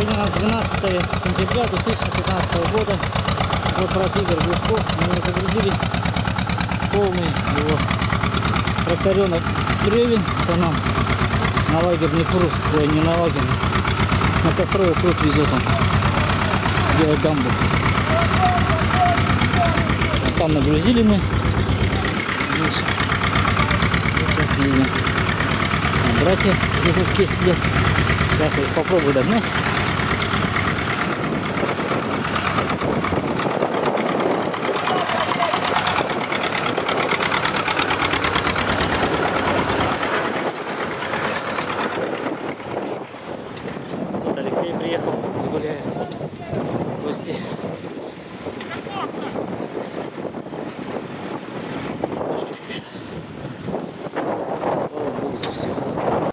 Сегодня у нас 12 сентября 2015 года. Вот брат Игорь Глушков. Мы загрузили полный его тракторенок бревен. Это нам на лагерный пруд. Ой, не на лагерный. На Костровый пруд везет он. Делать дамбу. А там нагрузили мы. Сейчас едем. А братья в высотке сидят. Сейчас их попробую догнать. приехал с Гуляев в гости. Слава Богу за все.